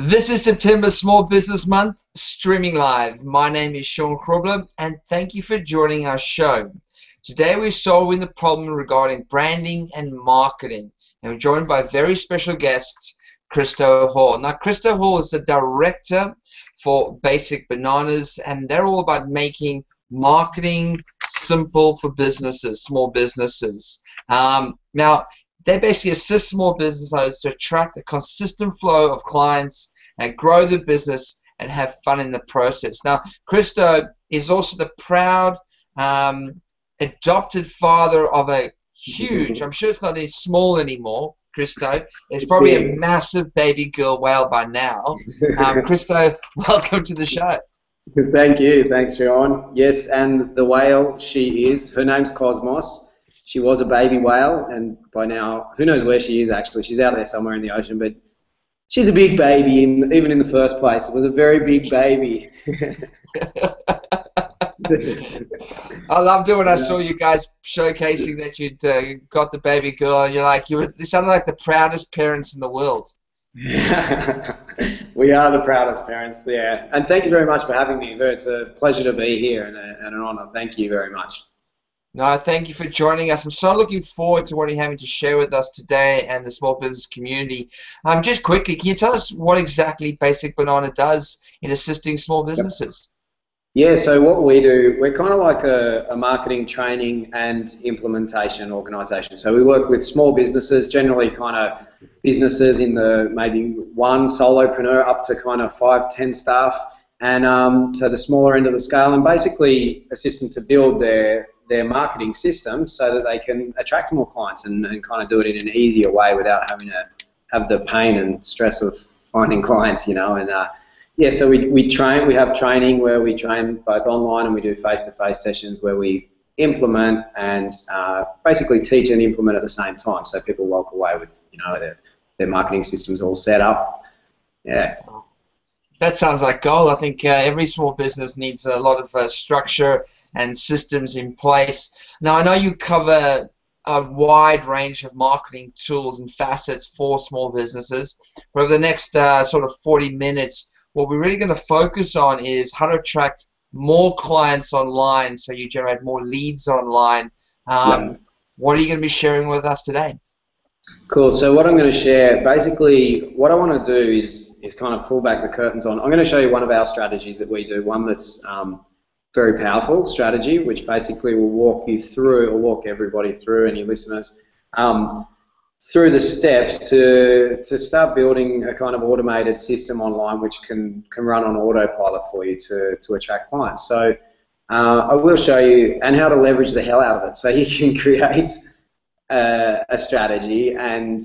This is September Small Business Month, streaming live. My name is Sean Krobler, and thank you for joining our show. Today we're solving the problem regarding branding and marketing, and we're joined by very special guest, Christo Hall. Now, Christo Hall is the director for Basic Bananas, and they're all about making marketing simple for businesses, small businesses. Um, now, they basically assist small business owners to attract a consistent flow of clients and grow the business and have fun in the process. Now, Christo is also the proud um, adopted father of a huge, I'm sure it's not any small anymore, Christo. It's probably a massive baby girl whale by now. Um, Christo, welcome to the show. Thank you. Thanks, Sean. Yes, and the whale she is, her name's Cosmos she was a baby whale, and by now, who knows where she is actually? She's out there somewhere in the ocean, but she's a big baby, in, even in the first place. It was a very big baby. I loved it when I saw you guys showcasing that you'd uh, got the baby girl, and you're like, you were, you sounded like the proudest parents in the world. we are the proudest parents, yeah. And thank you very much for having me. It's a pleasure to be here and, a, and an honour. Thank you very much. No, thank you for joining us. I'm so looking forward to what you're having to share with us today and the small business community. Um, just quickly, can you tell us what exactly Basic Banana does in assisting small businesses? Yeah, so what we do, we're kind of like a, a marketing training and implementation organisation. So we work with small businesses, generally kind of businesses in the maybe one solopreneur up to kind of five, ten staff, and um, to the smaller end of the scale, and basically assist them to build their their marketing system so that they can attract more clients and, and kind of do it in an easier way without having to have the pain and stress of finding clients, you know. And uh, yeah, so we, we train, we have training where we train both online and we do face-to-face sessions where we implement and uh, basically teach and implement at the same time so people walk away with, you know, their, their marketing systems all set up. Yeah. That sounds like gold. I think uh, every small business needs a lot of uh, structure and systems in place. Now, I know you cover a wide range of marketing tools and facets for small businesses. But over the next uh, sort of 40 minutes, what we're really going to focus on is how to attract more clients online so you generate more leads online. Um, What are you going to be sharing with us today? Cool. So what I'm going to share, basically, what I want to do is is kind of pull back the curtains on. I'm going to show you one of our strategies that we do. One that's um, very powerful strategy, which basically will walk you through, or walk everybody through, any listeners, um, through the steps to to start building a kind of automated system online, which can can run on autopilot for you to to attract clients. So uh, I will show you and how to leverage the hell out of it, so you can create a, a strategy and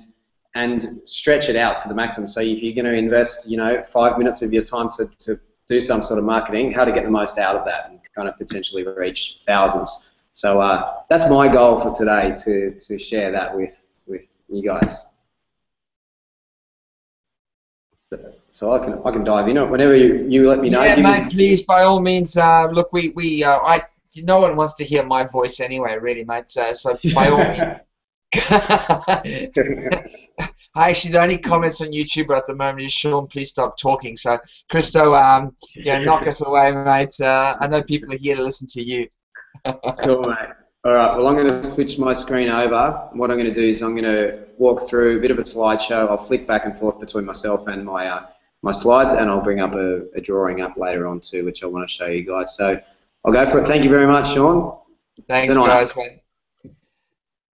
and stretch it out to the maximum. So if you're going to invest, you know, five minutes of your time to, to do some sort of marketing, how to get the most out of that and kind of potentially reach thousands. So uh, that's my goal for today to, to share that with, with you guys. So I can I can dive in it whenever you, you let me know. Yeah, mate, please, by all means. Uh, look, we we uh, I no one wants to hear my voice anyway, really, mate. Uh, so by all means. I actually the only comments on YouTube at the moment is Sean, please stop talking. So Christo, um, yeah, knock us away, mate. Uh, I know people are here to listen to you. cool, mate. All right. Well, I'm going to switch my screen over. What I'm going to do is I'm going to walk through a bit of a slideshow. I'll flick back and forth between myself and my uh, my slides, and I'll bring up a, a drawing up later on too, which I want to show you guys. So I'll go for it. Thank you very much, Sean. Thanks, guys.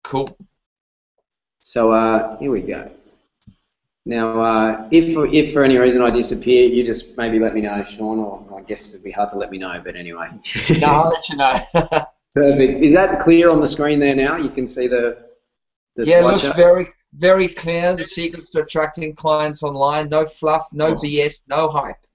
Cool. So uh, here we go. Now, uh, if, if for any reason I disappear, you just maybe let me know, Sean, or I guess it'd be hard to let me know, but anyway. no, I'll let you know. Perfect. Is that clear on the screen there now? You can see the, the Yeah, it looks very, very clear. The secrets to attracting clients online. No fluff, no BS, no hype.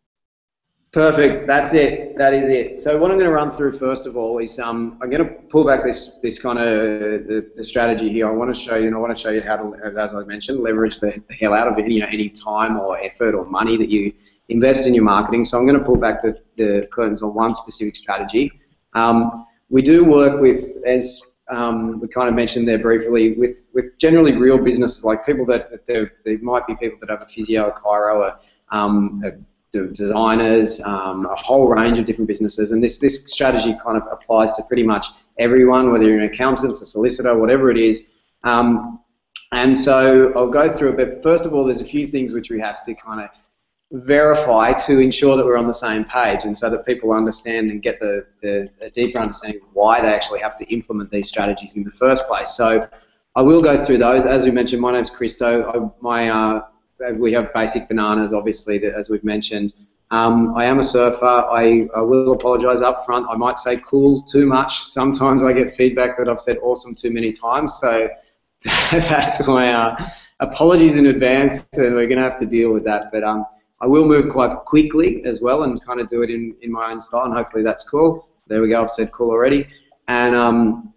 Perfect. That's it. That is it. So what I'm going to run through first of all is um, I'm going to pull back this this kind of the, the, strategy here. I want to show you, and I want to show you how to, as I mentioned, leverage the, the hell out of it. You know, any time or effort or money that you invest in your marketing. So I'm going to pull back the, the curtains on one specific strategy. Um, we do work with, as um, we kind of mentioned there briefly with, with generally real businesses, like people that, that there might be people that have a physio, a chiro, a, um, a designers, um, a whole range of different businesses, and this this strategy kind of applies to pretty much everyone, whether you're an accountant, a solicitor, whatever it is. Um, and so I'll go through it, but first of all, there's a few things which we have to kind of verify to ensure that we're on the same page and so that people understand and get the, the deeper understanding of why they actually have to implement these strategies in the first place. So I will go through those. As we mentioned, my name's Christo. I, my, uh, we have basic bananas, obviously, as we've mentioned. Um, I am a surfer. I, I will apologise up front. I might say cool too much. Sometimes I get feedback that I've said awesome too many times. So that's my uh, apologies in advance, and we're going to have to deal with that. But um, I will move quite quickly as well and kind of do it in, in my own style, and hopefully that's cool. There we go, I've said cool already. And um,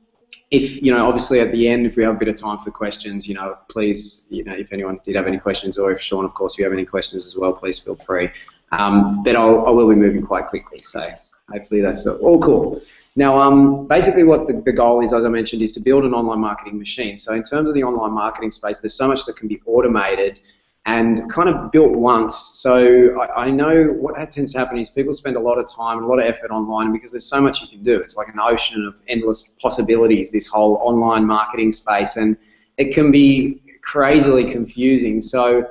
if, you know, obviously at the end, if we have a bit of time for questions, you know, please, you know, if anyone did have any questions, or if Sean, of course, you have any questions as well, please feel free. Um, but I'll, I will be moving quite quickly, so hopefully that's all cool. Now, um, basically what the, the, goal is, as I mentioned, is to build an online marketing machine. So in terms of the online marketing space, there's so much that can be automated and kind of built once. So I, I, know what tends to happen is people spend a lot of time and a lot of effort online because there's so much you can do. It's like an ocean of endless possibilities, this whole online marketing space, and it can be crazily confusing. So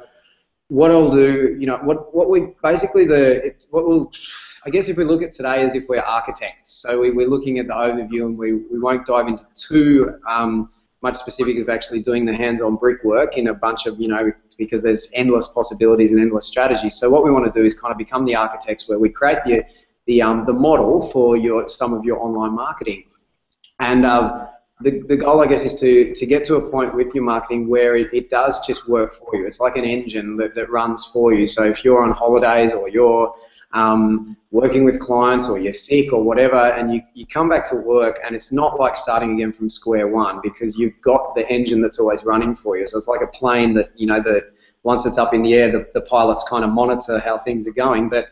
what I'll do, you know, what, what we basically the what we'll I guess if we look at today as if we're architects, so we, are looking at the overview and we, we won't dive into too um, much specific of actually doing the hands-on brickwork in a bunch of, you know, because there's endless possibilities and endless strategies. So what we want to do is kind of become the architects where we create the, the, um, the model for your, some of your online marketing. And uh, the, the goal, I guess, is to, to get to a point with your marketing where it, it does just work for you. It's like an engine that, that runs for you. So if you're on holidays or you're um, working with clients or you're sick or whatever, and you, you come back to work and it's not like starting again from square one because you've got the engine that's always running for you. So it's like a plane that, you know, the, once it's up in the air, the, the pilots kind of monitor how things are going, but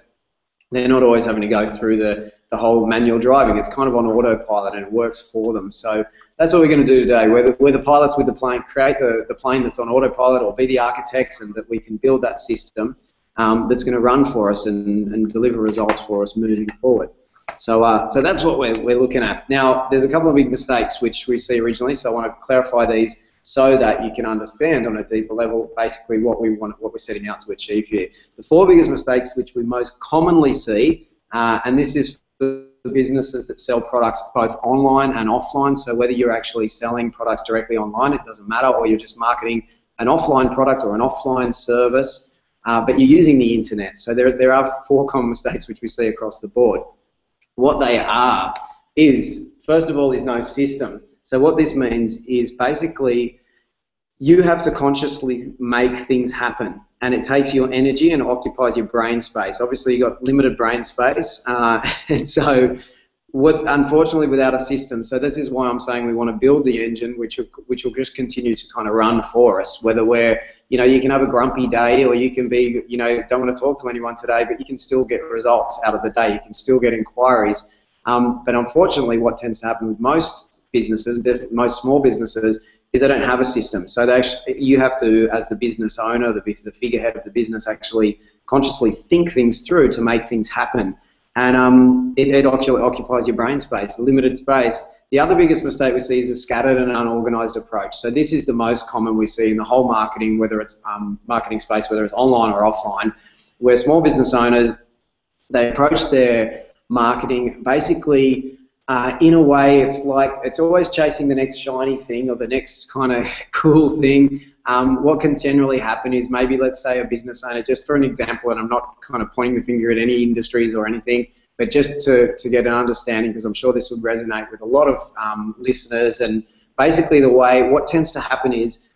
they're not always having to go through the, the whole manual driving. It's kind of on autopilot and it works for them. So that's what we're going to do today. We're the, we're the pilots with the plane, create the, the plane that's on autopilot or be the architects and that we can build that system um, that's going to run for us and, and deliver results for us moving forward. So, uh, so that's what we're, we're looking at. Now, there's a couple of big mistakes which we see originally, so I want to clarify these so that you can understand on a deeper level basically what we want, what we're setting out to achieve here. The four biggest mistakes which we most commonly see, uh, and this is for businesses that sell products both online and offline. So whether you're actually selling products directly online, it doesn't matter, or you're just marketing an offline product or an offline service uh, but you're using the internet. So there, there are four common mistakes which we see across the board. What they are is, first of all, there's no system. So what this means is basically you have to consciously make things happen and it takes your energy and occupies your brain space. Obviously, you've got limited brain space, uh, and so what, unfortunately, without a system. So this is why I'm saying we want to build the engine, which will, which will just continue to kind of run for us. Whether we're, you know, you can have a grumpy day, or you can be, you know, don't want to talk to anyone today, but you can still get results out of the day. You can still get inquiries. Um, but unfortunately, what tends to happen with most businesses, most small businesses, is they don't have a system. So they actually, you have to, as the business owner, the, the figurehead of the business, actually consciously think things through to make things happen and um, it, it occupies your brain space, limited space. The other biggest mistake we see is a scattered and unorganized approach. So this is the most common we see in the whole marketing, whether it's um, marketing space, whether it's online or offline, where small business owners they approach their marketing basically uh, in a way it's like it's always chasing the next shiny thing or the next kind of cool thing um, what can generally happen is maybe, let's say, a business owner, just for an example, and I'm not kind of pointing the finger at any industries or anything, but just to, to get an understanding, because I'm sure this would resonate with a lot of um, listeners. And basically, the way, what tends to happen is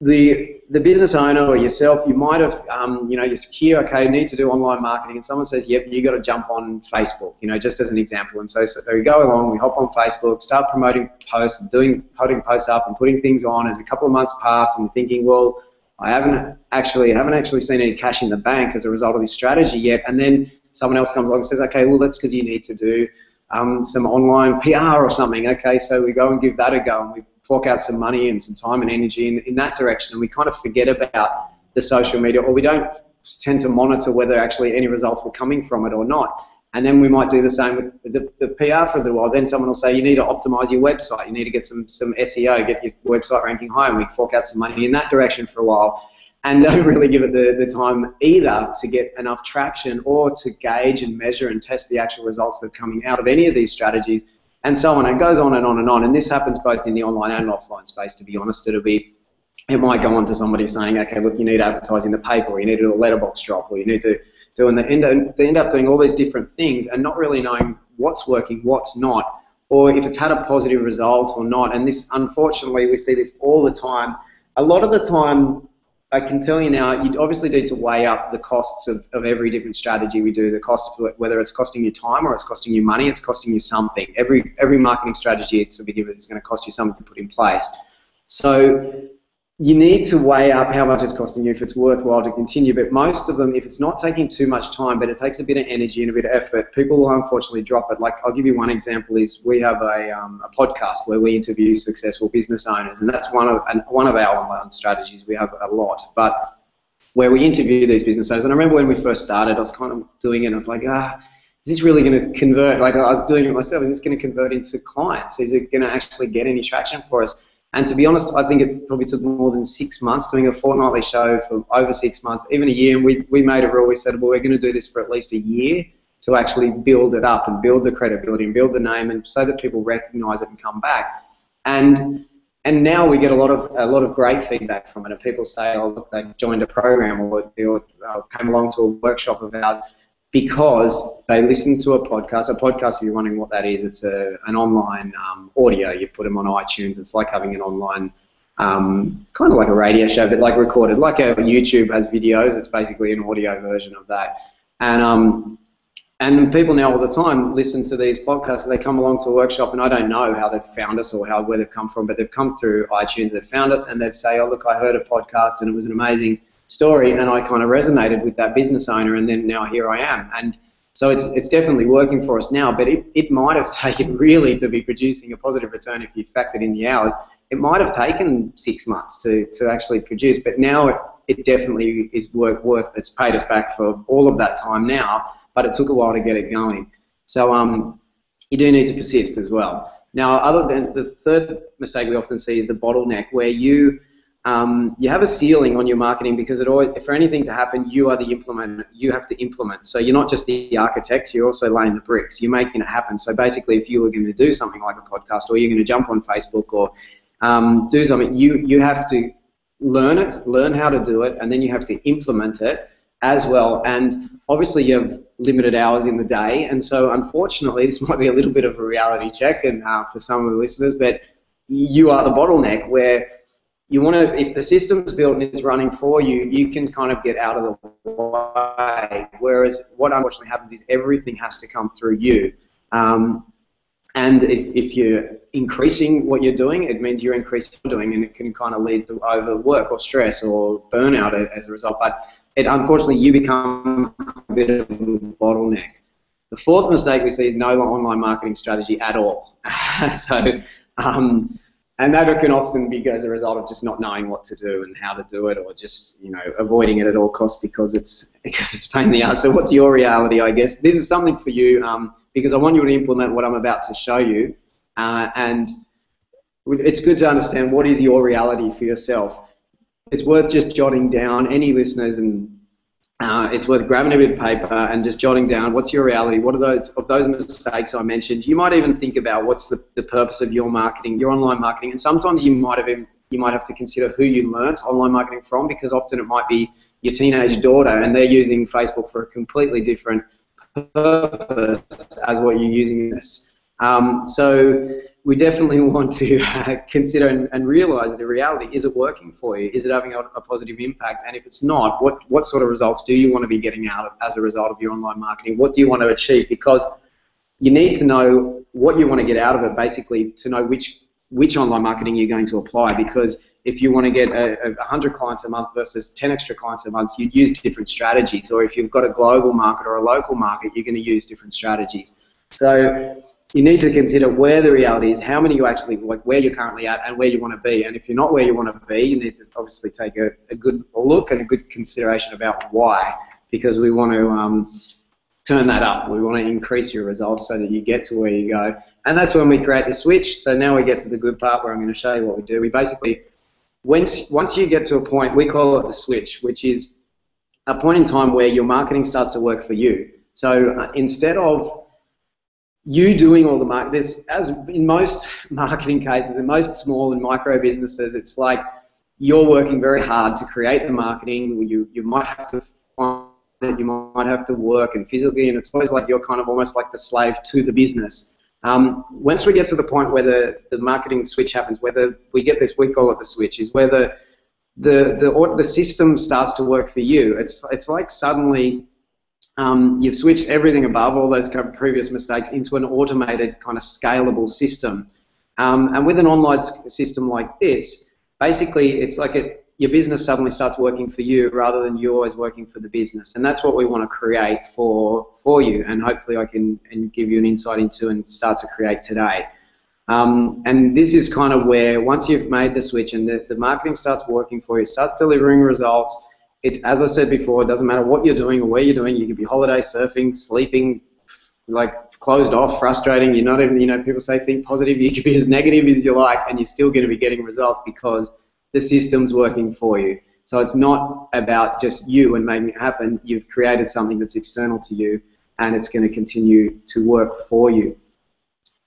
the the business owner or yourself, you might have, um, you know, you're here, okay, need to do online marketing, and someone says, yep, you got to jump on Facebook, you know, just as an example. And so, so we go along, we hop on Facebook, start promoting posts, and doing putting posts up, and putting things on, and a couple of months pass, and thinking, well, I haven't actually haven't actually seen any cash in the bank as a result of this strategy yet. And then someone else comes along and says, okay, well, that's because you need to do um, some online PR or something. Okay, so we go and give that a go and we fork out some money and some time and energy in, in that direction and we kind of forget about the social media or we don't tend to monitor whether actually any results were coming from it or not. And then we might do the same with the, the PR for a little while. Then someone will say, you need to optimize your website. You need to get some, some SEO, get your website ranking higher. And we fork out some money in that direction for a while and don't really give it the, the time either to get enough traction or to gauge and measure and test the actual results that are coming out of any of these strategies and so on. It goes on and on and on. And this happens both in the online and offline space, to be honest. It'll be, it might go on to somebody saying, okay, look, you need advertising the paper, or you need to do a letterbox drop, or you need to do, and they end, up, they end up doing all these different things and not really knowing what's working, what's not, or if it's had a positive result or not. And this, unfortunately, we see this all the time. A lot of the time, I can tell you now, you obviously need to weigh up the costs of, of every different strategy we do. The cost of whether it's costing you time or it's costing you money, it's costing you something. Every every marketing strategy to is going to cost you something to put in place. So you need to weigh up how much it's costing you if it's worthwhile to continue. But most of them, if it's not taking too much time, but it takes a bit of energy and a bit of effort, people will unfortunately drop it. Like I'll give you one example: is we have a, um, a podcast where we interview successful business owners, and that's one of and one of our online strategies. We have a lot, but where we interview these business owners. And I remember when we first started, I was kind of doing it. and I was like, ah. Is this really going to convert? Like I was doing it myself. Is this going to convert into clients? Is it going to actually get any traction for us? And to be honest, I think it probably took more than six months doing a fortnightly show for over six months, even a year. And we, we made a rule. We said, well, we're going to do this for at least a year to actually build it up and build the credibility and build the name, and so that people recognise it and come back. And and now we get a lot of a lot of great feedback from it. And people say, oh look, they joined a program or, or uh, came along to a workshop of ours because they listen to a podcast. A podcast, if you're wondering what that is, it's a, an online um, audio. You put them on iTunes. It's like having an online, um, kind of like a radio show, but like recorded. Like a, YouTube has videos, it's basically an audio version of that. And um, and people now all the time listen to these podcasts. They come along to a workshop, and I don't know how they've found us or how where they've come from, but they've come through iTunes. They've found us, and they've say, "Oh, look, I heard a podcast, and it was an amazing." Story, and I kind of resonated with that business owner, and then now here I am. And so it's, it's definitely working for us now, but it, it might have taken really to be producing a positive return if you factored in the hours. It might have taken six months to, to actually produce, but now it, it definitely is work, worth, it's paid us back for all of that time now, but it took a while to get it going. So um, you do need to persist as well. Now, other than the third mistake we often see is the bottleneck, where you um, you have a ceiling on your marketing because it always, for anything to happen, you are the implementer. You have to implement. So you're not just the architect; you're also laying the bricks. You're making it happen. So basically, if you were going to do something like a podcast, or you're going to jump on Facebook, or um, do something, you you have to learn it, learn how to do it, and then you have to implement it as well. And obviously, you have limited hours in the day, and so unfortunately, this might be a little bit of a reality check, and uh, for some of the listeners, but you are the bottleneck where you want to, if the system's built and it's running for you, you can kind of get out of the way. Whereas what unfortunately happens is everything has to come through you. Um, and if, if you're increasing what you're doing, it means you're increasing what you're doing, and it can kind of lead to overwork or stress or burnout as a result. But it, unfortunately, you become a bit of a bottleneck. The fourth mistake we see is no online marketing strategy at all. so um, and that can often be as a result of just not knowing what to do and how to do it, or just you know avoiding it at all costs because it's because it's pain in the ass. So what's your reality? I guess this is something for you um, because I want you to implement what I'm about to show you, uh, and it's good to understand what is your reality for yourself. It's worth just jotting down any listeners and uh, it's worth grabbing a bit of paper and just jotting down what's your reality. What are those of those mistakes I mentioned? You might even think about what's the, the purpose of your marketing, your online marketing, and sometimes you might have you might have to consider who you learnt online marketing from because often it might be your teenage daughter and they're using Facebook for a completely different purpose as what you're using this. Um, so we definitely want to uh, consider and, and, realize the reality. Is it working for you? Is it having a, a, positive impact? And if it's not, what, what sort of results do you want to be getting out of as a result of your online marketing? What do you want to achieve? Because you need to know what you want to get out of it, basically, to know which, which online marketing you're going to apply. Because if you want to get a, a 100 clients a month versus 10 extra clients a month, you'd use different strategies. Or if you've got a global market or a local market, you're going to use different strategies. So you need to consider where the reality is, how many you actually, like where you're currently at and where you want to be. And if you're not where you want to be, you need to obviously take a, a good look and a good consideration about why, because we want to um, turn that up. We want to increase your results so that you get to where you go. And that's when we create the switch. So now we get to the good part where I'm going to show you what we do. We basically, once, once you get to a point, we call it the switch, which is a point in time where your marketing starts to work for you. So uh, instead of you doing all the market, there's as in most marketing cases, in most small and micro businesses, it's like you're working very hard to create the marketing. You you might have to find it, you might have to work and physically, and it's always like you're kind of almost like the slave to the business. Um, once we get to the point where the, the marketing switch happens, whether we get this, we call it the switch, is where the the the, the system starts to work for you. It's it's like suddenly um, you've switched everything above all those previous mistakes into an automated kind of scalable system. Um, and with an online system like this, basically it's like it, your business suddenly starts working for you rather than you always working for the business. And that's what we want to create for for you. And hopefully I can and give you an insight into and start to create today. Um, and this is kind of where once you've made the switch and the, the marketing starts working for you, starts delivering results, it, as I said before, it doesn't matter what you're doing or where you're doing. You could be holiday surfing, sleeping, like closed off, frustrating. You're not even, you know, people say think positive. You could be as negative as you like, and you're still going to be getting results because the system's working for you. So it's not about just you and making it happen. You've created something that's external to you, and it's going to continue to work for you.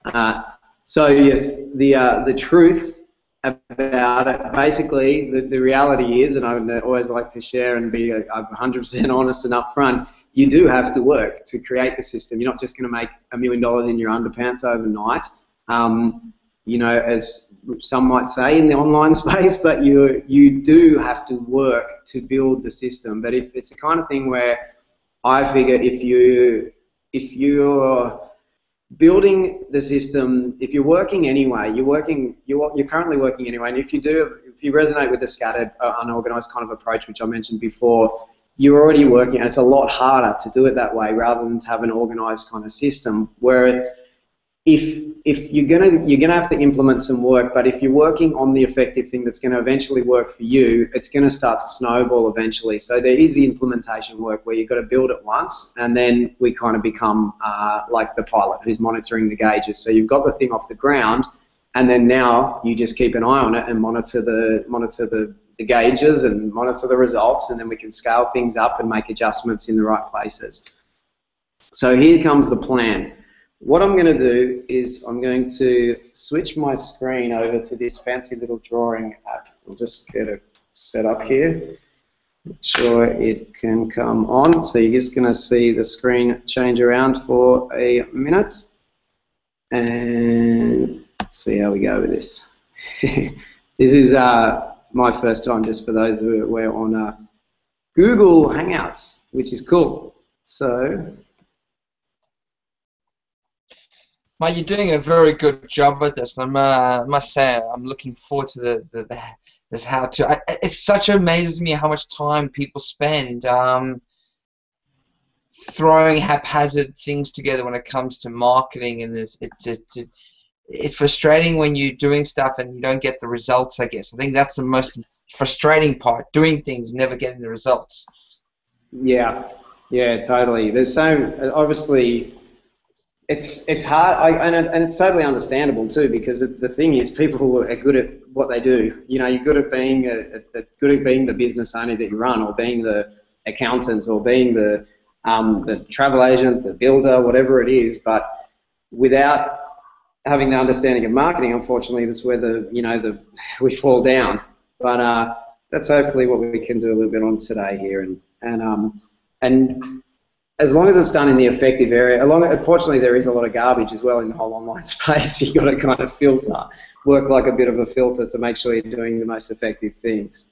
Uh, so yes, the uh, the truth about it. Basically, the, the reality is, and I always like to share and be 100% honest and upfront, you do have to work to create the system. You're not just going to make a million dollars in your underpants overnight. Um, you know, as some might say in the online space, but you you do have to work to build the system. But if it's the kind of thing where I figure if you if you're building the system, if you're working anyway, you're working, you're, you're currently working anyway, and if you do, if you resonate with the scattered, uh, unorganized kind of approach, which I mentioned before, you're already working, and it's a lot harder to do it that way rather than to have an organized kind of system where if if you're gonna you're gonna have to implement some work, but if you're working on the effective thing that's going to eventually work for you, it's going to start to snowball eventually. So there is the implementation work where you've got to build it once, and then we kind of become uh, like the pilot who's monitoring the gauges. So you've got the thing off the ground, and then now you just keep an eye on it and monitor the monitor the, the gauges and monitor the results, and then we can scale things up and make adjustments in the right places. So here comes the plan. What I'm going to do is I'm going to switch my screen over to this fancy little drawing app. We'll just get it set up here. Make sure it can come on. So you're just going to see the screen change around for a minute. And let's see how we go with this. this is uh, my first time, just for those who are on uh, Google Hangouts, which is cool. So You're doing a very good job with this. I'm, uh, must say, I'm looking forward to the, the, the this how to. I, it's such amazes me how much time people spend um, throwing haphazard things together when it comes to marketing, and this it, it, it, it's frustrating when you're doing stuff and you don't get the results. I guess I think that's the most frustrating part: doing things, never getting the results. Yeah, yeah, totally. There's so obviously it's it's hard, I, and, and it's totally understandable too, because the thing is, people are good at what they do, you know, you're good at being a, a, good at being the business owner that you run, or being the accountant, or being the um, the travel agent, the builder, whatever it is, but without having the understanding of marketing, unfortunately, that's where the you know the we fall down. But uh, that's hopefully what we can do a little bit on today here, and and um, and as long as it's done in the effective area, along, unfortunately there is a lot of garbage as well in the whole online space. You've got to kind of filter, work like a bit of a filter to make sure you're doing the most effective things.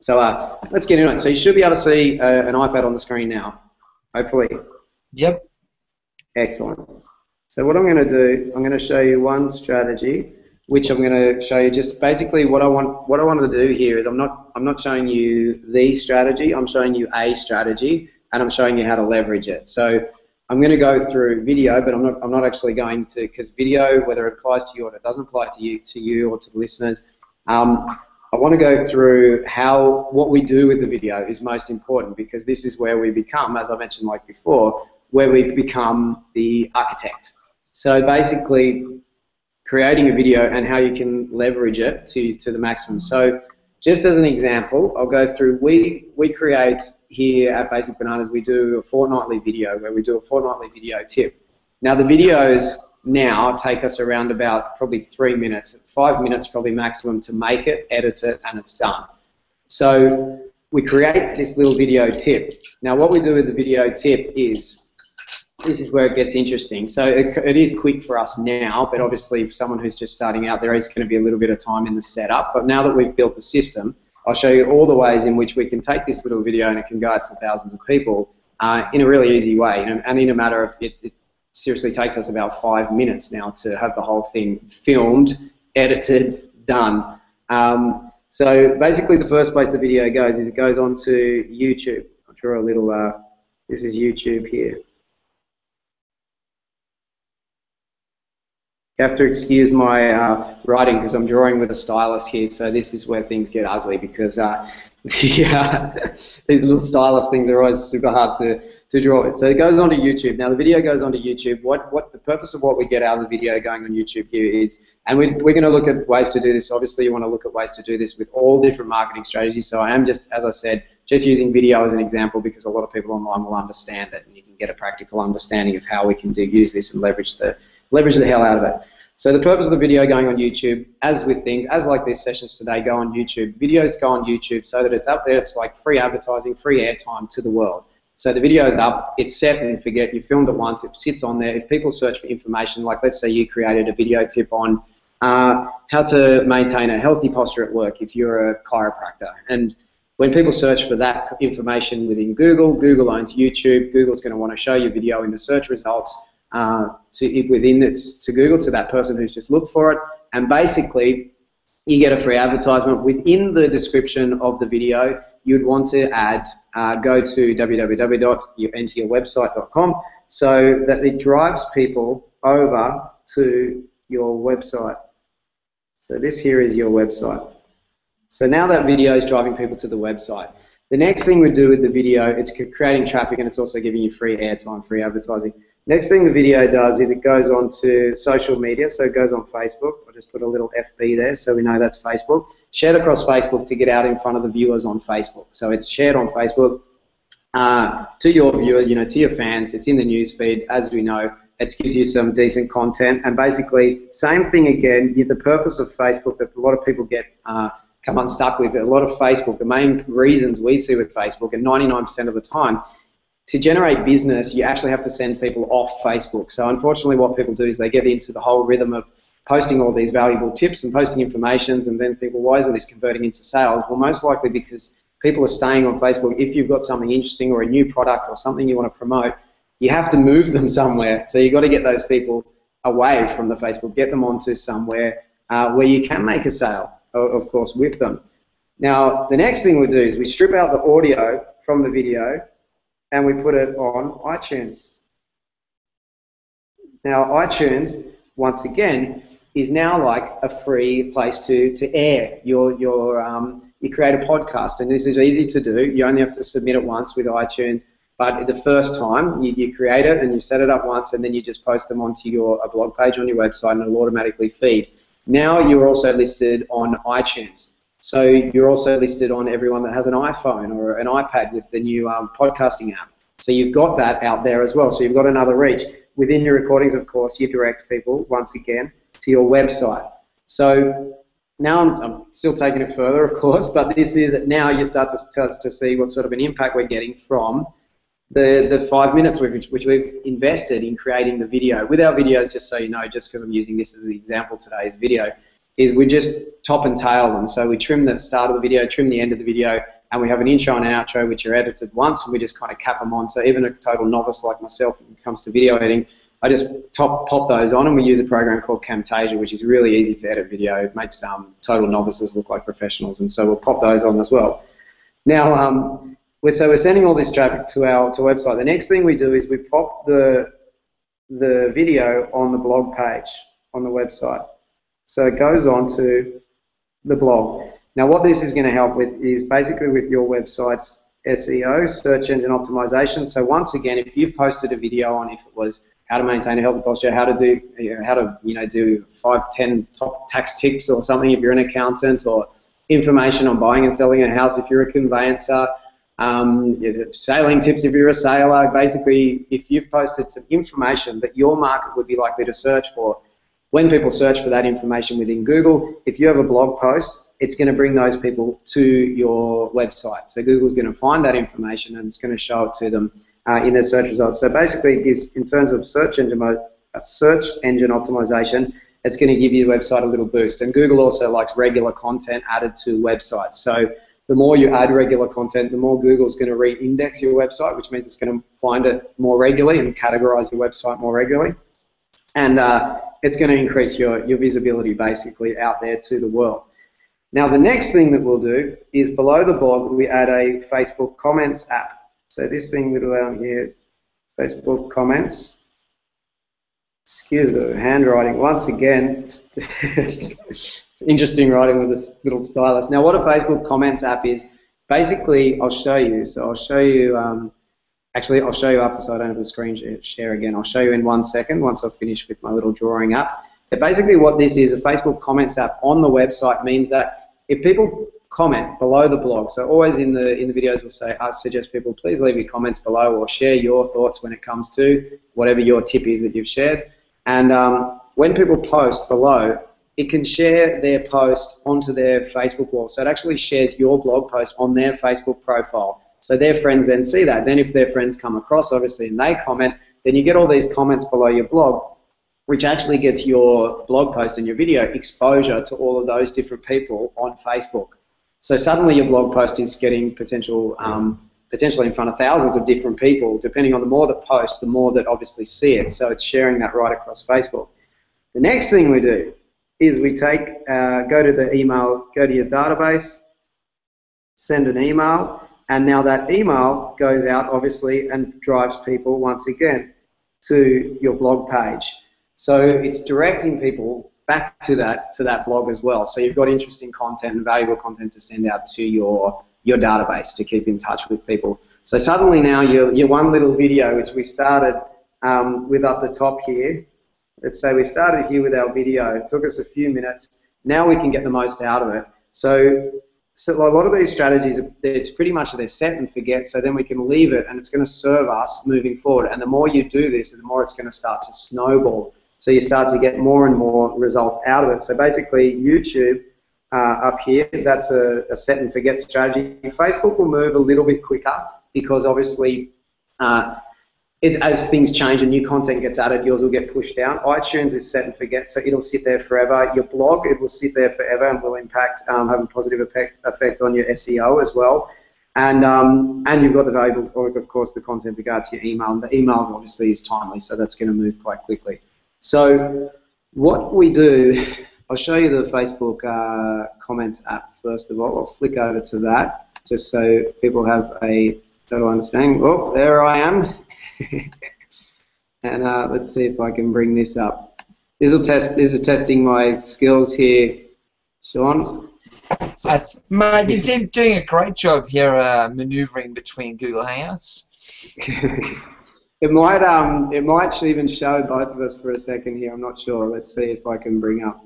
So uh, let's get into it. So you should be able to see uh, an iPad on the screen now, hopefully. Yep. Excellent. So what I'm going to do, I'm going to show you one strategy, which I'm going to show you just basically what I want. What I want to do here is I'm not I'm not showing you the strategy. I'm showing you a strategy and I'm showing you how to leverage it. So I'm going to go through video, but I'm not, I'm not actually going to, because video, whether it applies to you or it doesn't apply to you, to you or to the listeners, um, I want to go through how what we do with the video is most important because this is where we become, as I mentioned like before, where we become the architect. So basically, creating a video and how you can leverage it to, to the maximum. So just as an example, I'll go through, we, we create here at Basic Bananas, we do a fortnightly video where we do a fortnightly video tip. Now the videos now take us around about probably three minutes, five minutes probably maximum to make it, edit it, and it's done. So we create this little video tip. Now what we do with the video tip is this is where it gets interesting. So it, it is quick for us now, but obviously for someone who's just starting out, there is going to be a little bit of time in the setup. But now that we've built the system, I'll show you all the ways in which we can take this little video and it can out to thousands of people uh, in a really easy way. And in a matter of, it, it seriously takes us about five minutes now to have the whole thing filmed, edited, done. Um, so basically the first place the video goes is it goes onto YouTube. I'll draw a little, uh, this is YouTube here. Have to excuse my uh, writing because I'm drawing with a stylus here, so this is where things get ugly because uh, uh, these little stylus things are always super hard to, to draw with. So it goes onto YouTube. Now the video goes onto YouTube. What, what the purpose of what we get out of the video going on YouTube here is, and we, we're going to look at ways to do this. Obviously you want to look at ways to do this with all different marketing strategies. So I am just, as I said, just using video as an example because a lot of people online will understand it and you can get a practical understanding of how we can do, use this and leverage the leverage the hell out of it. So the purpose of the video going on YouTube, as with things, as like these sessions today go on YouTube, videos go on YouTube so that it's up there, it's like free advertising, free airtime to the world. So the video is up, it's set and forget, you filmed it once, it sits on there. If people search for information, like let's say you created a video tip on uh, how to maintain a healthy posture at work if you're a chiropractor. And when people search for that information within Google, Google owns YouTube, Google's going to want to show you video in the search results uh, to within it's to Google to that person who's just looked for it, and basically you get a free advertisement within the description of the video. You'd want to add uh, go to www.enteryourwebsite.com so that it drives people over to your website. So this here is your website. So now that video is driving people to the website. The next thing we do with the video, it's creating traffic and it's also giving you free airtime, free advertising. Next thing the video does is it goes on to social media, so it goes on Facebook. I'll just put a little FB there so we know that's Facebook. Shared across Facebook to get out in front of the viewers on Facebook. So it's shared on Facebook uh, to your viewers, you know, to your fans. It's in the news feed, as we know. It gives you some decent content, and basically, same thing again. The purpose of Facebook that a lot of people get uh, come unstuck with. A lot of Facebook. The main reasons we see with Facebook, and 99% of the time, to generate business, you actually have to send people off Facebook. So unfortunately, what people do is they get into the whole rhythm of posting all these valuable tips and posting informations and then think, well, why isn't this converting into sales? Well, most likely because people are staying on Facebook. If you've got something interesting or a new product or something you want to promote, you have to move them somewhere. So you've got to get those people away from the Facebook, get them onto somewhere uh, where you can make a sale, of course, with them. Now, the next thing we do is we strip out the audio from the video and we put it on iTunes. Now, iTunes, once again, is now like a free place to, to air your, your um, you create a podcast, and this is easy to do. You only have to submit it once with iTunes, but the first time you, you create it and you set it up once, and then you just post them onto your a blog page on your website, and it'll automatically feed. Now you're also listed on iTunes. So you're also listed on everyone that has an iPhone or an iPad with the new um, podcasting app. So you've got that out there as well. So you've got another reach. Within your recordings, of course, you direct people, once again, to your website. So now I'm, I'm still taking it further, of course, but this is now you start to, to, to see what sort of an impact we're getting from the, the five minutes which, which we've invested in creating the video. With our videos, just so you know, just because I'm using this as the example today's video, is we just top and tail them. So we trim the start of the video, trim the end of the video, and we have an intro and an outro which are edited once, and we just kind of cap them on. So even a total novice like myself, when it comes to video editing, I just top pop those on, and we use a program called Camtasia, which is really easy to edit video. It makes um, total novices look like professionals, and so we'll pop those on as well. Now, um, we're, so we're sending all this traffic to our to website. The next thing we do is we pop the the video on the blog page on the website. So it goes on to the blog. Now what this is going to help with is basically with your website's SEO, search engine optimization. So once again, if you've posted a video on if it was how to maintain a healthy posture, how to do, you know, how to, you know, do five, ten top tax tips or something if you're an accountant, or information on buying and selling a house if you're a conveyancer, um, sailing tips if you're a sailor. Basically, if you've posted some information that your market would be likely to search for, when people search for that information within Google, if you have a blog post, it's going to bring those people to your website. So Google's going to find that information and it's going to show it to them uh, in their search results. So basically, it gives, in terms of search engine, uh, search engine optimization, it's going to give your website a little boost. And Google also likes regular content added to websites. So the more you add regular content, the more Google's going to re-index your website, which means it's going to find it more regularly and categorize your website more regularly. And uh, it's going to increase your, your visibility basically out there to the world. Now the next thing that we'll do is below the blog we add a Facebook comments app. So this thing little down here, Facebook comments. Excuse the handwriting once again. it's interesting writing with this little stylus. Now what a Facebook comments app is, basically I'll show you. So I'll show you, um, actually I'll show you after so I don't have the screen share again. I'll show you in one second once I've finished with my little drawing up. But basically what this is, a Facebook comments app on the website means that if people comment below the blog. So always in the in the videos we'll say I suggest people please leave your comments below or share your thoughts when it comes to whatever your tip is that you've shared. And um, when people post below, it can share their post onto their Facebook wall. So it actually shares your blog post on their Facebook profile. So their friends then see that. Then if their friends come across, obviously, and they comment, then you get all these comments below your blog, which actually gets your blog post and your video exposure to all of those different people on Facebook. So suddenly your blog post is getting potential, um, potentially in front of thousands of different people. Depending on the more that post, the more that obviously see it. So it's sharing that right across Facebook. The next thing we do is we take, uh, go to the email, go to your database, send an email, and now that email goes out obviously and drives people once again to your blog page. So it's directing people back to that to that blog as well. So you've got interesting content and valuable content to send out to your your database to keep in touch with people. So suddenly now your your one little video, which we started um, with up the top here. Let's say we started here with our video. It took us a few minutes. Now we can get the most out of it. So so a lot of these strategies, it's pretty much they're set and forget, so then we can leave it and it's going to serve us moving forward. And the more you do this, the more it's going to start to snowball. So you start to get more and more results out of it. So basically, YouTube uh, up here, that's a, a, set and forget strategy. Facebook will move a little bit quicker because obviously, uh, as things change and new content gets added, yours will get pushed down. iTunes is set and forget, so it'll sit there forever. Your blog, it will sit there forever and will impact, um, have a positive effect, on your SEO as well. And, um, and you've got the valuable, of course, the content regards to your email. And the email obviously is timely, so that's going to move quite quickly. So what we do, I'll show you the Facebook uh, comments app first of all. I'll flick over to that just so people have a total understanding. Oh, there I am. and uh, let's see if I can bring this up. This will test. This is testing my skills here, Sean. Uh, mate, you're doing a great job here, uh, manoeuvring between Google Hangouts. It might um it might even show both of us for a second here. I'm not sure. Let's see if I can bring up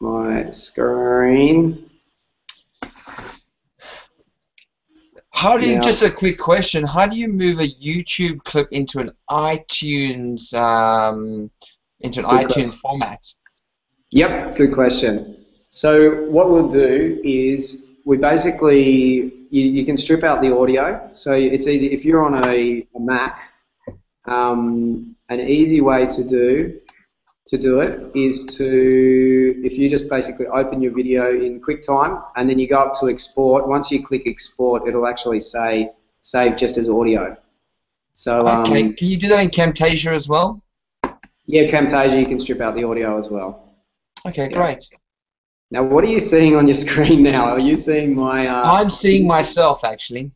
my screen. How do you, now, just a quick question, how do you move a YouTube clip into an iTunes um, into an iTunes question. format? Yep, good question. So what we'll do is we basically you, you can strip out the audio. So it's easy if you're on a, a Mac. Um, an easy way to do to do it is to if you just basically open your video in QuickTime and then you go up to export. Once you click export, it'll actually say save just as audio. So um, okay, can you do that in Camtasia as well? Yeah, Camtasia you can strip out the audio as well. Okay, yeah. great. Now, what are you seeing on your screen now? Are you seeing my? Uh, I'm seeing myself actually.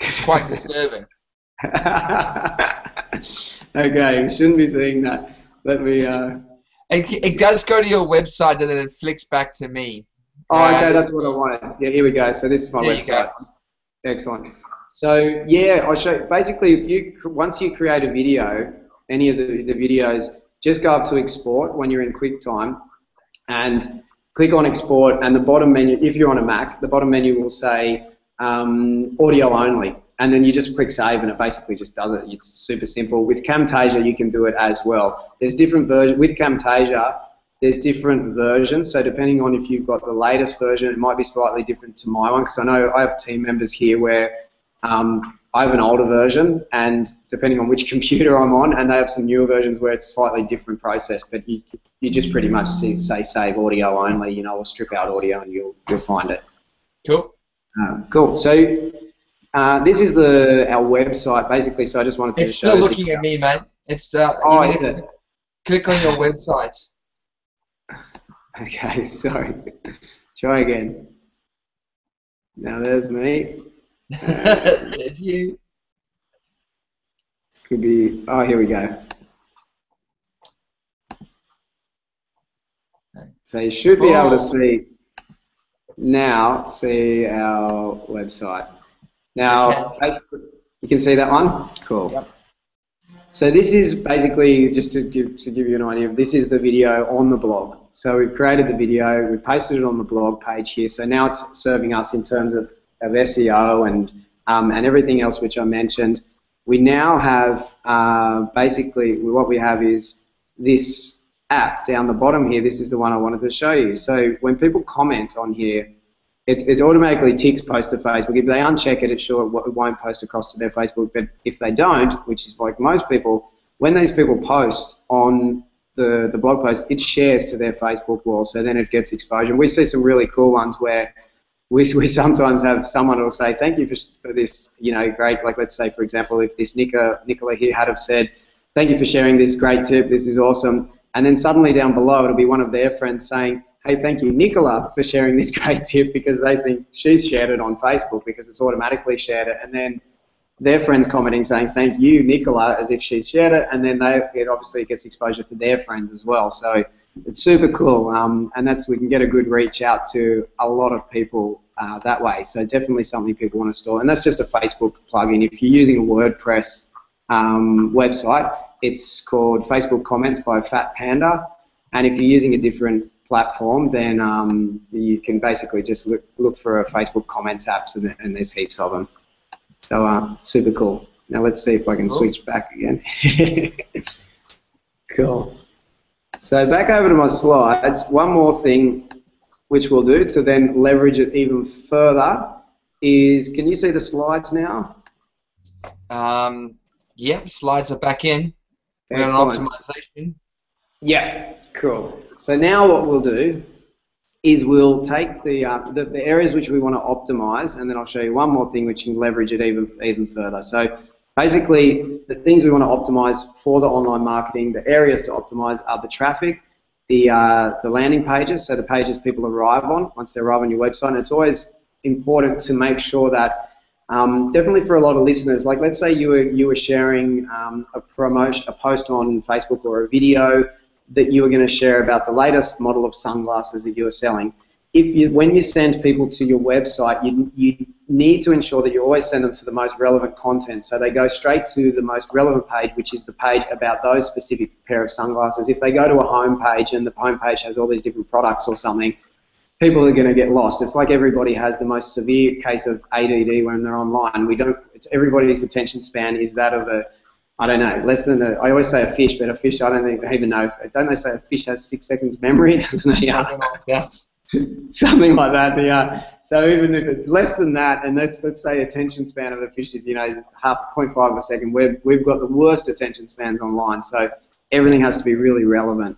It's quite disturbing. okay, we shouldn't be seeing that. Let me. Uh... It, it does go to your website and then it flicks back to me. Oh, okay, uh, that's what I wanted. Yeah, here we go. So this is my website. Excellent. So yeah, I'll show. Basically, if you once you create a video, any of the, the videos, just go up to export when you're in QuickTime, and click on export. And the bottom menu, if you're on a Mac, the bottom menu will say um, audio only and then you just click save and it basically just does it. It's super simple. With Camtasia, you can do it as well. There's different versions. With Camtasia, there's different versions. So depending on if you've got the latest version, it might be slightly different to my one because I know I have team members here where um, I have an older version, and depending on which computer I'm on, and they have some newer versions where it's a slightly different process. But you, you just pretty much see, say save audio only, you know, or strip out audio, and you'll you'll find it. Cool. Uh, cool. So uh, this is the our website basically. So I just wanted to. It's still looking at me, man. It's uh, oh, is it? click on your website. Okay, sorry. Try again. Now there's me. there's you. This could be. Oh, here we go. So you should be able to see now. See our website. Now, you can see that one? Cool. Yep. So this is basically, just to give, to give you an idea, this is the video on the blog. So we've created the video, we pasted it on the blog page here, so now it's serving us in terms of, of SEO and, um, and everything else which I mentioned. We now have, uh, basically, what we have is this app down the bottom here, this is the one I wanted to show you. So when people comment on here, it, it automatically ticks post to Facebook. If they uncheck it, it sure it won't post across to their Facebook. But if they don't, which is like most people, when these people post on the, the blog post, it shares to their Facebook wall, so then it gets exposure. We see some really cool ones where we, we sometimes have someone will say, thank you for, for this, you know, great, like let's say, for example, if this Nicola, Nicola here had have said, thank you for sharing this great tip, this is awesome, and then suddenly down below it'll be one of their friends saying, hey, thank you, Nicola, for sharing this great tip because they think she's shared it on Facebook because it's automatically shared it. And then their friends commenting saying, thank you, Nicola, as if she's shared it. And then they, it obviously gets exposure to their friends as well. So it's super cool. Um, and that's, we can get a good reach out to a lot of people uh, that way. So definitely something people want to store. And that's just a Facebook plugin. If you're using a WordPress um, website, it's called Facebook Comments by Fat Panda. And if you're using a different platform, then um, you can basically just look, look for a Facebook Comments apps, and, and there's heaps of them. So uh, super cool. Now let's see if I can cool. switch back again. cool. So back over to my slides. One more thing which we'll do to then leverage it even further is, can you see the slides now? Um, yep, slides are back in. We're on optimization. Yeah, cool. So now what we'll do is we'll take the, uh, the, the, areas which we want to optimize, and then I'll show you one more thing which can leverage it even, even further. So basically, the things we want to optimize for the online marketing, the areas to optimize are the traffic, the, uh, the landing pages, so the pages people arrive on once they arrive on your website. And it's always important to make sure that um, definitely for a lot of listeners, like let's say you were you were sharing um, a promotion, a post on Facebook or a video that you were going to share about the latest model of sunglasses that you are selling. If you, when you send people to your website, you, you need to ensure that you always send them to the most relevant content. So they go straight to the most relevant page, which is the page about those specific pair of sunglasses. If they go to a home page and the home page has all these different products or something, people are going to get lost. It's like everybody has the most severe case of ADD when they're online. We don't. It's everybody's attention span is that of a, I don't know, less than a. I always say a fish, but a fish. I don't think, even know. Don't they say a fish has six seconds memory? Doesn't it? Yeah. Something like that. Yeah. So even if it's less than that, and let's let's say attention span of a fish is you know half 0.5 of a second, we've we've got the worst attention spans online. So everything has to be really relevant.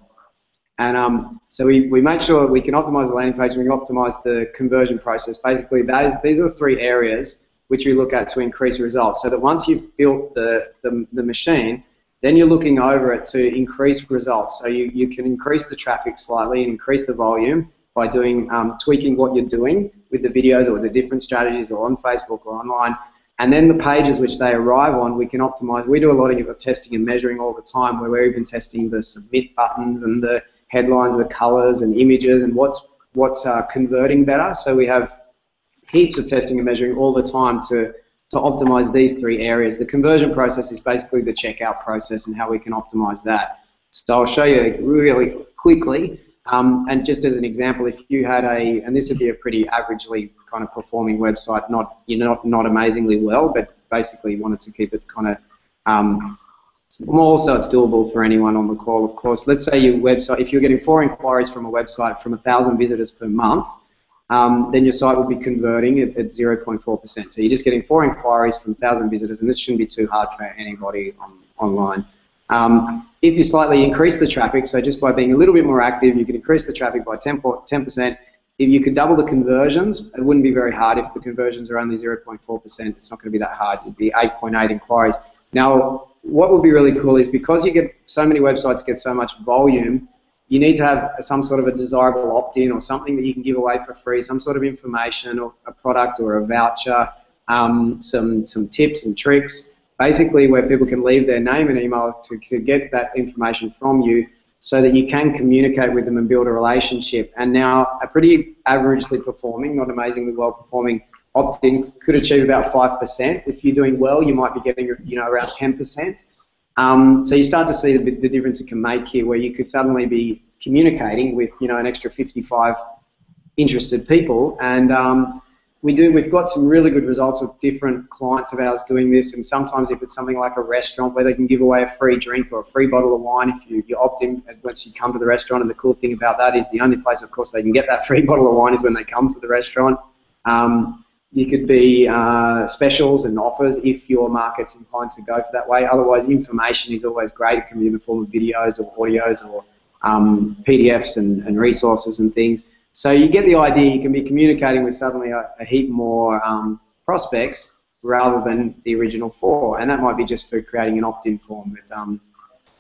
And um, so we, we make sure we can optimize the landing page and we can optimize the conversion process. Basically, those, these are the three areas which we look at to increase results. So that once you've built the, the, the machine, then you're looking over it to increase results. So you, you can increase the traffic slightly and increase the volume by doing um, tweaking what you're doing with the videos or the different strategies or on Facebook or online And then the pages which they arrive on, we can optimize. We do a lot of testing and measuring all the time where we're even testing the submit buttons and the headlines, the colors and images and what's, what's uh, converting better. So we have heaps of testing and measuring all the time to, to optimize these three areas. The conversion process is basically the checkout process and how we can optimize that. So I'll show you really quickly. Um, and just as an example, if you had a, and this would be a pretty averagely kind of performing website, not you know not, not amazingly well, but basically wanted to keep it kind of um, small so it's doable for anyone on the call. Of course, let's say your website, if you're getting four inquiries from a website from a thousand visitors per month, um, then your site will be converting at, at 0.4%. So you're just getting four inquiries from a thousand visitors, and this shouldn't be too hard for anybody on, online. Um, if you slightly increase the traffic, so just by being a little bit more active, you can increase the traffic by 10, percent If you could double the conversions, it wouldn't be very hard. If the conversions are only 0.4%, it's not going to be that hard. It'd be 8.8 inquiries. Now, what would be really cool is because you get so many websites get so much volume, you need to have some sort of a desirable opt-in or something that you can give away for free, some sort of information or a product or a voucher, um, some some tips and tricks basically where people can leave their name and email to, to get that information from you so that you can communicate with them and build a relationship. And now a pretty averagely performing, not amazingly well performing opt-in could achieve about 5%. If you're doing well, you might be getting you know around 10%. Um, so you start to see the, the difference it can make here where you could suddenly be communicating with you know an extra 55 interested people and um, we do. We've got some really good results with different clients of ours doing this, and sometimes if it's something like a restaurant where they can give away a free drink or a free bottle of wine if you, you opt in once you come to the restaurant. And the cool thing about that is the only place, of course, they can get that free bottle of wine is when they come to the restaurant. Um, you could be uh, specials and offers if your market's inclined to go for that way. Otherwise, information is always great. It can be in the form of videos or audios or um, PDFs and, and resources and things. So you get the idea. You can be communicating with suddenly a, a heap more um, prospects rather than the original four, and that might be just through creating an opt-in form with um,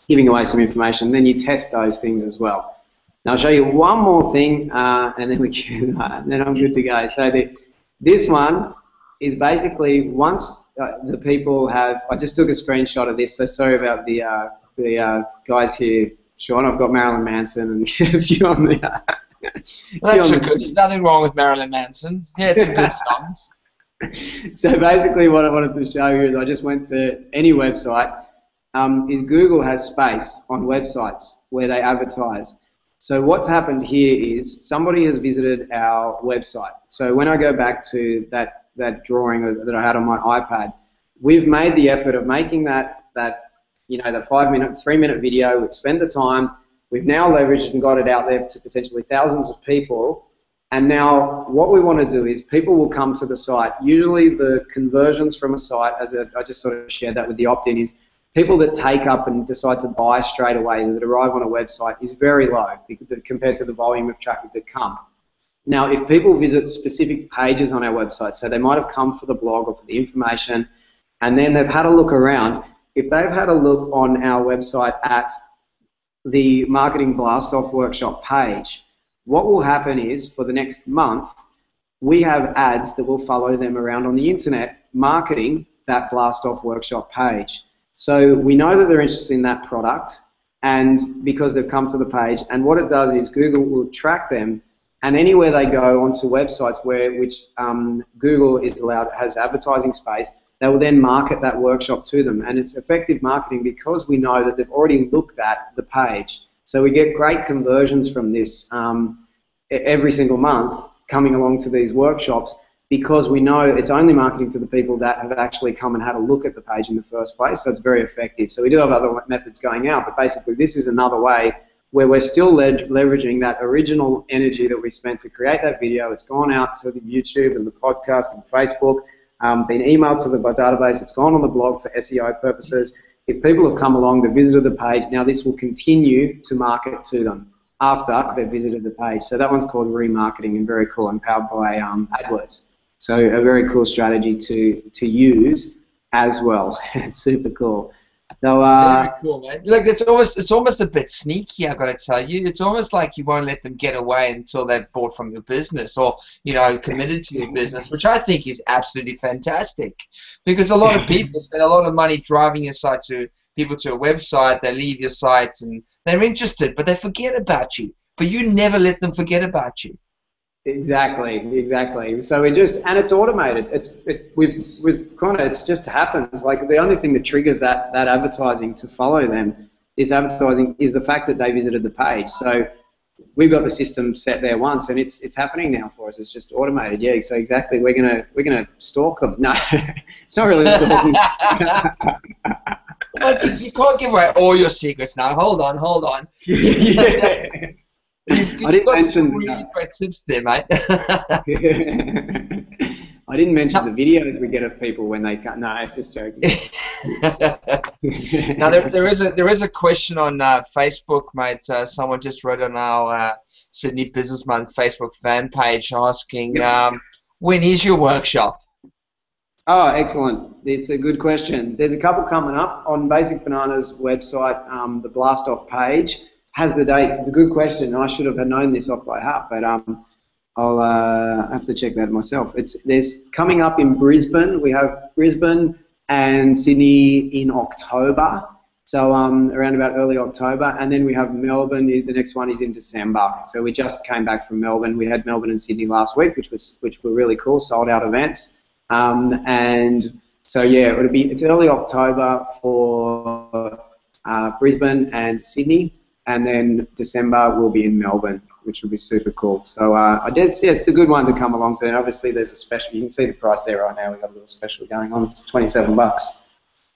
giving away some information. Then you test those things as well. Now I'll show you one more thing, uh, and then we can, uh, then I'm good to go. So the, this one is basically once uh, the people have. I just took a screenshot of this. So sorry about the uh, the uh, guys here, Sean. I've got Marilyn Manson and a few on the. Well, that's so good. There's nothing wrong with Marilyn Manson. He had some good songs. So basically, what I wanted to show you is I just went to any website. Um, is Google has space on websites where they advertise. So what's happened here is somebody has visited our website. So when I go back to that that drawing that I had on my iPad, we've made the effort of making that that you know that five minute, three minute video. We've spent the time We've now leveraged and got it out there to potentially thousands of people. And now what we want to do is people will come to the site. Usually the conversions from a site, as I just sort of shared that with the opt-in, is people that take up and decide to buy straight away that arrive on a website is very low compared to the volume of traffic that come. Now, if people visit specific pages on our website, so they might have come for the blog or for the information, and then they've had a look around, if they've had a look on our website at the Marketing Blast-Off Workshop page, what will happen is for the next month, we have ads that will follow them around on the internet marketing that Blast-Off Workshop page. So we know that they're interested in that product and because they've come to the page and what it does is Google will track them and anywhere they go onto websites where which um, Google is allowed has advertising space they will then market that workshop to them. And it's effective marketing because we know that they've already looked at the page. So we get great conversions from this um, every single month coming along to these workshops because we know it's only marketing to the people that have actually come and had a look at the page in the first place. So it's very effective. So we do have other methods going out, but basically this is another way where we're still leveraging that original energy that we spent to create that video. It's gone out to the YouTube and the podcast and Facebook um, been emailed to the database, it's gone on the blog for SEO purposes. If people have come along, they've visited the page, now this will continue to market to them after they've visited the page. So that one's called remarketing and very cool and powered by um, AdWords. So a very cool strategy to, to use as well. it's super cool. So uh, Very cool, man. Look, it's almost it's almost a bit sneaky. I've got to tell you, it's almost like you won't let them get away until they've bought from your business or you know committed to your business, which I think is absolutely fantastic. Because a lot of people spend a lot of money driving your site to people to a website. They leave your site and they're interested, but they forget about you. But you never let them forget about you. Exactly, exactly. So we just and it's automated. It's it, we've kind of it's just happens. Like the only thing that triggers that that advertising to follow them is advertising is the fact that they visited the page. So we've got the system set there once, and it's it's happening now for us. It's just automated. Yeah. So exactly, we're gonna we're gonna stalk them. No, it's not really stalking. But you, you can't give away all your secrets now. Hold on, hold on. yeah. You've, I didn't mention some really that. great there, mate. I didn't mention the videos we get of people when they cut. No, I'm just joking. now there, there is a there is a question on uh, Facebook, mate. Uh, someone just wrote on our uh, Sydney Business Month Facebook fan page asking, um, when is your workshop? Oh, excellent. It's a good question. There's a couple coming up on Basic Bananas website. Um, the Blast Off page has the dates. It's a good question. I should have known this off by heart, but um, I'll uh, have to check that myself. It's there's coming up in Brisbane. We have Brisbane and Sydney in October. So um, around about early October, and then we have Melbourne. The next one is in December. So we just came back from Melbourne. We had Melbourne and Sydney last week, which was which were really cool, sold out events. Um, and so yeah, it'll be it's early October for uh, Brisbane and Sydney, and then December will be in Melbourne, which will be super cool. So uh, I did see it's a good one to come along to. And obviously, there's a special. You can see the price there right now. We've got a little special going on. It's 27 bucks.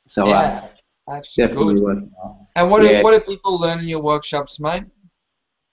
So uh, yeah, definitely absolutely. worth it. And what Yeah. do, what do people learn in your workshops, mate?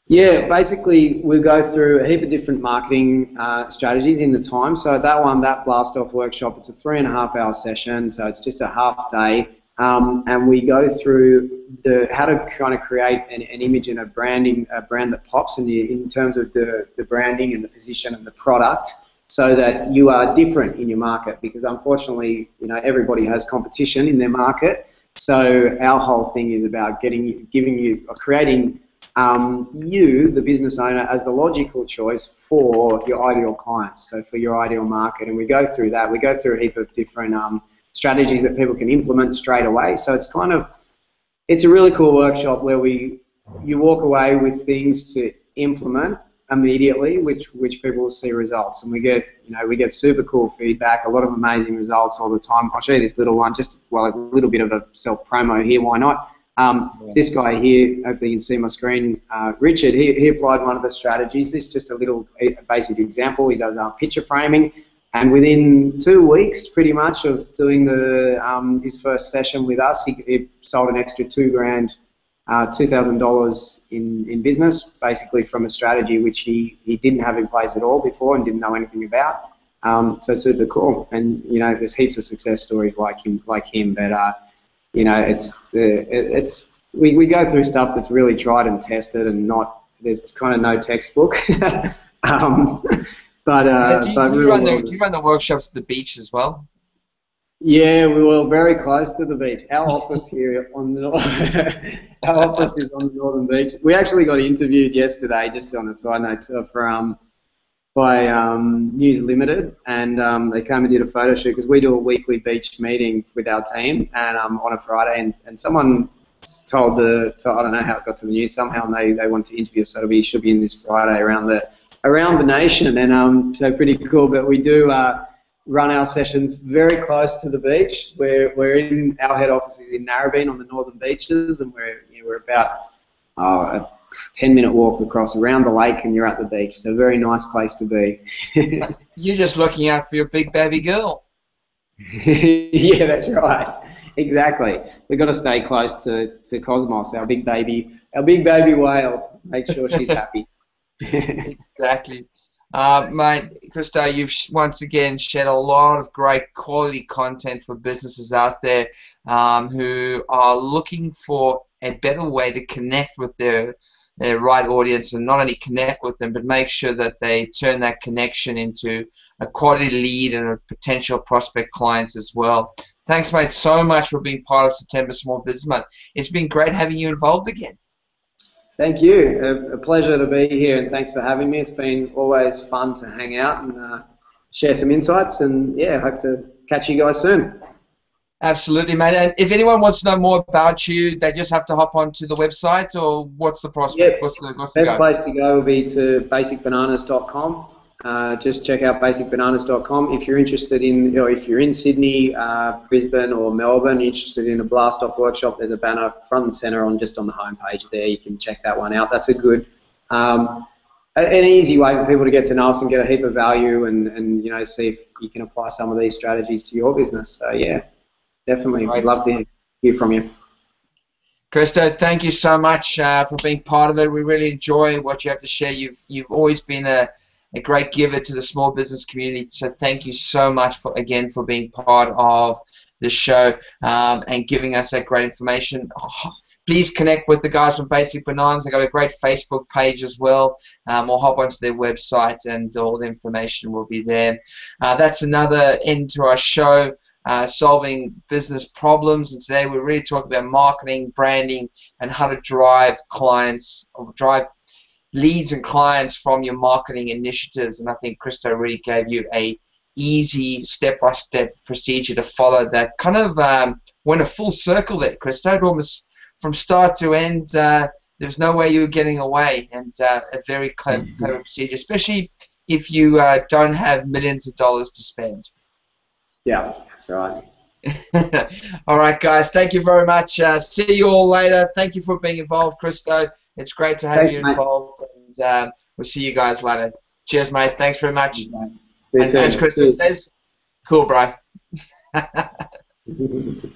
Yeah, basically we go through a heap of different marketing uh, strategies in the time. So that one, that blast off workshop, it's a three and a half hour session, so it's just a half day, um, and we go through the how to kind of create an, an image and a branding, a brand that pops in, the, in terms of the, the branding and the position and the product, so that you are different in your market. Because unfortunately, you know, everybody has competition in their market. So our whole thing is about getting, giving you, or creating um, you, the business owner, as the logical choice for your ideal clients, so for your ideal market. And we go through that. We go through a heap of different um, strategies that people can implement straight away. So it's kind of, it's a really cool workshop where we, you walk away with things to implement immediately, which which people will see results. And we get, you know, we get super cool feedback, a lot of amazing results all the time. I'll show you this little one, just well, a little bit of a self promo here. Why not? Um, this guy here, hopefully you can see my screen, uh, Richard, he, he applied one of the strategies. This is just a little a basic example. He does uh, picture framing, and within two weeks, pretty much, of doing the um, his first session with us, he, he sold an extra two grand, uh, two thousand dollars in in business, basically from a strategy which he, he didn't have in place at all before and didn't know anything about. Um, so super cool, and you know, there's heaps of success stories like him, like him, but. Uh, you know, it's the it, it's we, we go through stuff that's really tried and tested and not there's kind of no textbook. um, but uh, do, you, but do, you run the, do you run the workshops at the beach as well? yeah, we were very close to the beach. Our office here on the our office is on the northern beach. We actually got interviewed yesterday, just on a side note, from um, by um, News Limited, and um, they came and did a photo shoot because we do a weekly beach meeting with our team, and um, on a Friday, and, and someone told the to, I don't know how it got to the news somehow, and they, they want to interview us, so it'll should be in this Friday around the around the nation, and um, so pretty cool. But we do. Uh, run our sessions very close to the beach. We're, we're in our head office is in Narrabeen on the northern beaches, and we're you know, we're about oh, a 10 minute walk across around the lake, and you're at the beach. So very nice place to be. You're just looking out for your big baby girl. yeah, that's right. Exactly. We've got to stay close to, to Cosmos, our big baby, our big baby whale. Make sure she's happy. Exactly. Uh, mate, Christo, you've once again shared a lot of great quality content for businesses out there um, who are looking for a better way to connect with their their right audience and not only connect with them, but make sure that they turn that connection into a quality lead and a potential prospect client as well. Thanks, mate, so much for being part of September Small Business Month. It's been great having you involved again. Thank you. A, a pleasure to be here, and thanks for having me. It's been always fun to hang out and uh, share some insights, and yeah, hope to catch you guys soon. Absolutely, mate. And if anyone wants to know more about you, they just have to hop onto the website, or what's the prospect? Yep. What's the, what's Best the go? place to go would be to basicbananas.com. Uh, just check out basicbananas.com. If you're interested in, or if you're in Sydney, uh, Brisbane, or Melbourne, interested in a blast off workshop, there's a banner front and center on just on the homepage there. You can check that one out. That's a good, um, an easy way for people to get to know us and get a heap of value, and, and you know see if you can apply some of these strategies to your business. So yeah, definitely. I'd love to hear from you. Christo, thank you so much uh, for being part of it. We really enjoy what you have to share. You've you've always been a, a great giver to the small business community. So thank you so much for again for being part of the show um, and giving us that great information. Please connect with the guys from Basic Bananas. They've got a great Facebook page as well. Um, or hop onto their website and all the information will be there. Uh, that's another end to our show uh, solving business problems. And today we're really talking about marketing, branding, and how to drive clients or drive leads and clients from your marketing initiatives. And I think Christo really gave you a easy step-by-step procedure to follow that kind of um, went a full circle there. Christo, almost from start to end. Uh, there's no way you were getting away, and uh, a very clever, clever procedure, especially if you uh, don't have millions of dollars to spend. Yeah, that's right. all right, guys. Thank you very much. Uh, see you all later. Thank you for being involved, Christo. It's great to have Thanks, you mate. involved, and um, we'll see you guys later. Cheers, mate. Thanks very much. See you And soon. as Christo says, cool, bro.